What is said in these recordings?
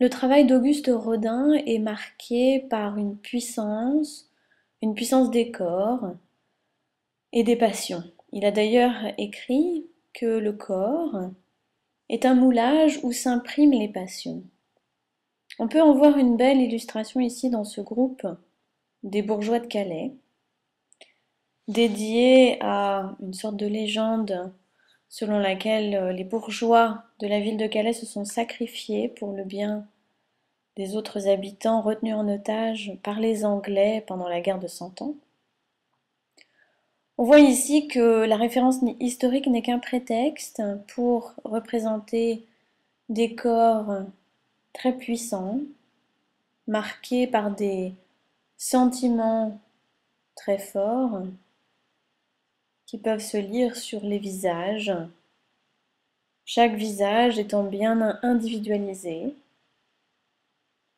Le travail d'Auguste Rodin est marqué par une puissance, une puissance des corps et des passions. Il a d'ailleurs écrit que le corps est un moulage où s'impriment les passions. On peut en voir une belle illustration ici dans ce groupe des bourgeois de Calais, dédié à une sorte de légende selon laquelle euh, les bourgeois de la ville de Calais se sont sacrifiés pour le bien des autres habitants retenus en otage par les Anglais pendant la guerre de Cent Ans. On voit ici que la référence historique n'est qu'un prétexte pour représenter des corps très puissants, marqués par des sentiments très forts, qui peuvent se lire sur les visages, chaque visage étant bien individualisé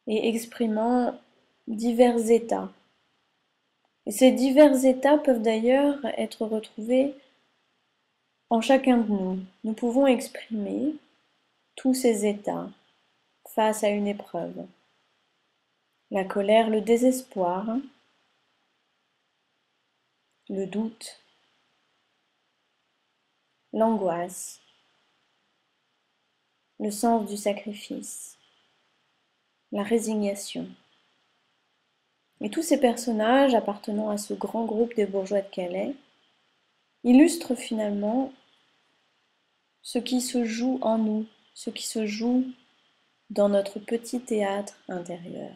et exprimant divers états. Et ces divers états peuvent d'ailleurs être retrouvés en chacun de nous. Nous pouvons exprimer tous ces états face à une épreuve. La colère, le désespoir, le doute, l'angoisse, le sens du sacrifice, la résignation. Et tous ces personnages appartenant à ce grand groupe des bourgeois de Calais illustrent finalement ce qui se joue en nous, ce qui se joue dans notre petit théâtre intérieur.